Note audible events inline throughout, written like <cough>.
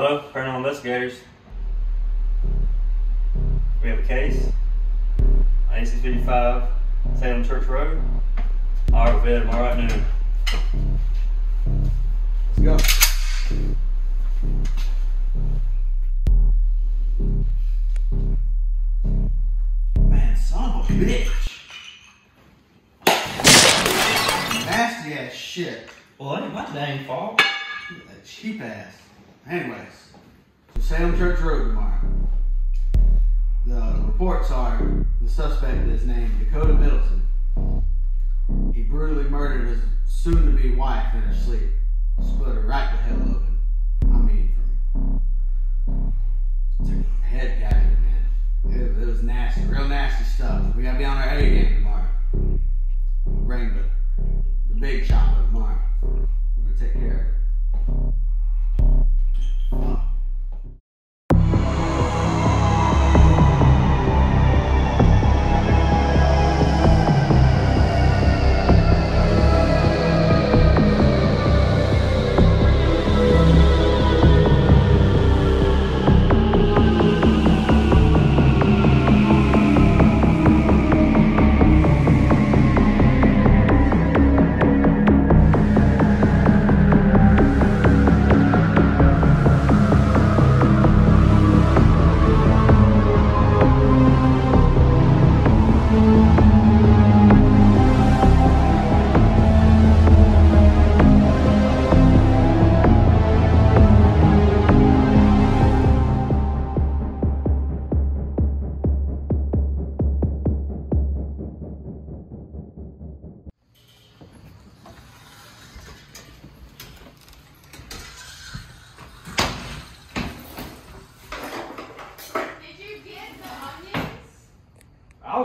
Hello, paranormal investigators. We have a case. 8655 Salem Church Road. Alright, we'll be there tomorrow at noon. Let's go. Man, son of a bitch. Nasty ass shit. Well, that ain't my dang fault. That cheap ass. Anyways, so Salem Church Road tomorrow. The reports are the suspect is named Dakota Middleton. He brutally murdered his soon-to-be wife in her sleep. Split her right the hell open. I mean, from her head cavity, man. It, it was nasty, real nasty stuff. We gotta be on our A game tomorrow. Bring the the big chopper tomorrow. We're gonna take care of it.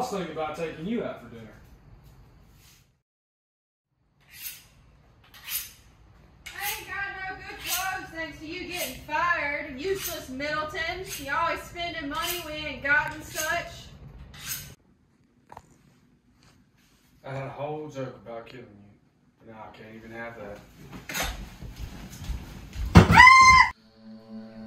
Was thinking about taking you out for dinner. I ain't got no good clothes thanks to you getting fired. Useless Middleton. You always spending money we ain't gotten such. I had a whole joke about killing you, but now I can't even have that. Tom!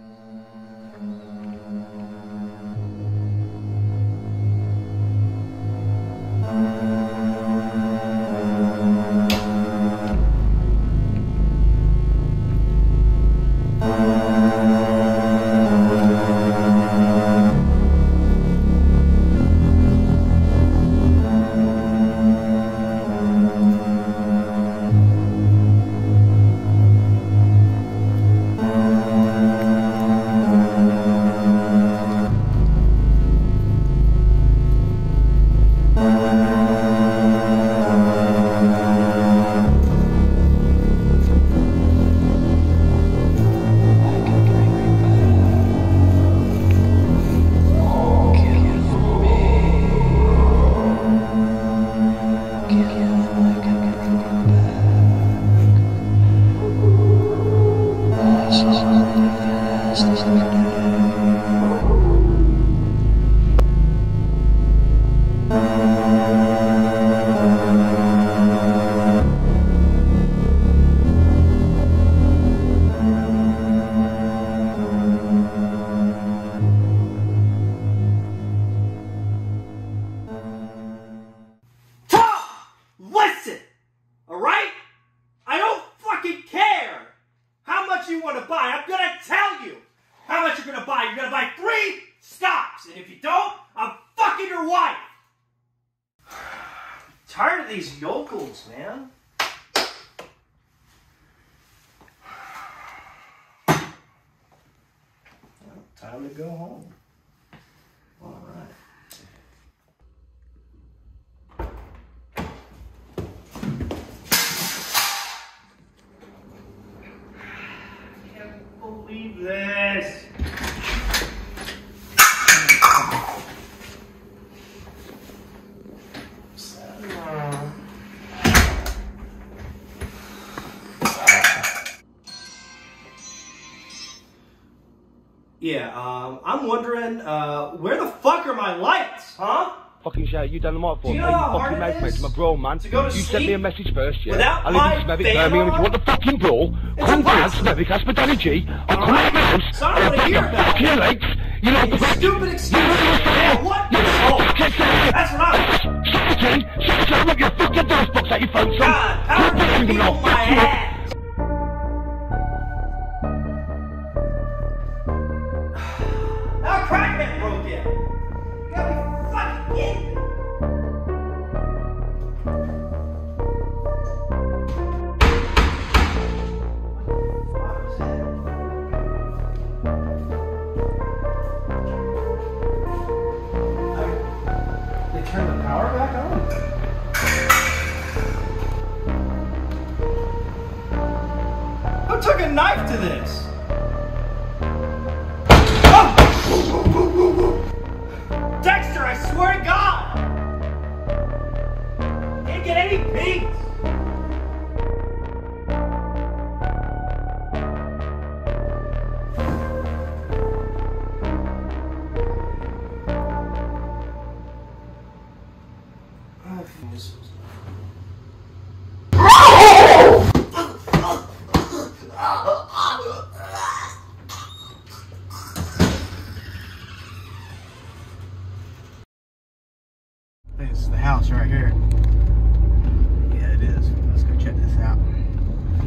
You want to buy. I'm gonna tell you how much you're gonna buy. You're gonna buy three stocks. And if you don't, I'm fucking your wife. <sighs> Tired of these yokels, man. <sighs> Time to go home. Yeah, um, I'm wondering, uh, where the fuck are my lights, huh? fucking shout you down the mic for? Do you know how hard fucking it mate, to my bro, man. to go to you sent me a sleep message first, yeah. without I live my in fan Birmingham. If you want the fucking brawl, It's come down, impossible. Smethwick, Hospitality G. I'll come out my house. So I don't wanna I'll hear about your legs. You know You the fuck. stupid excuse. Yeah, what? Oh, that's what I'm. Secretary, secretary, look your fucking dust box out your phone, son. God, how are Fucking these people off. my ass? Power back on? Who took a knife to this? Oh! Dexter, I swear to God! Can't get any peace!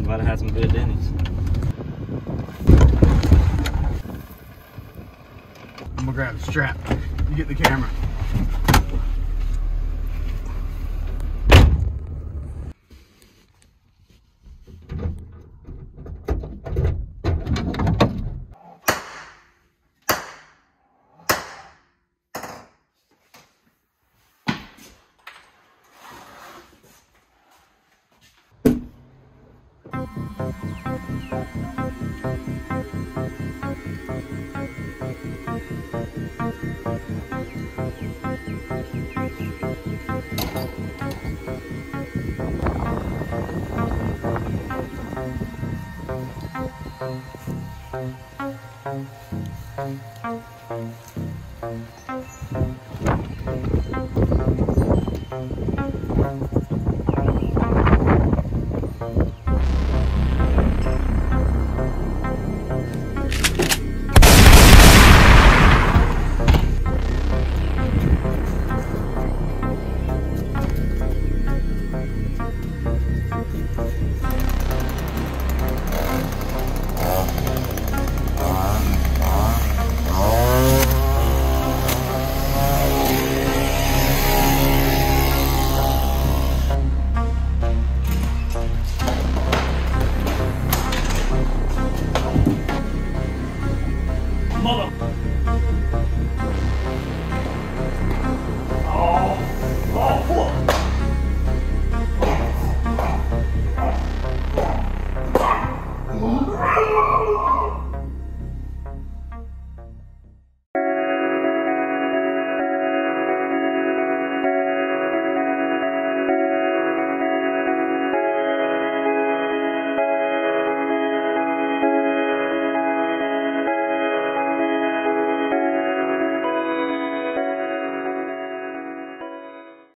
Some good Denny's. I'm gonna grab the strap. You get the camera. Thank you.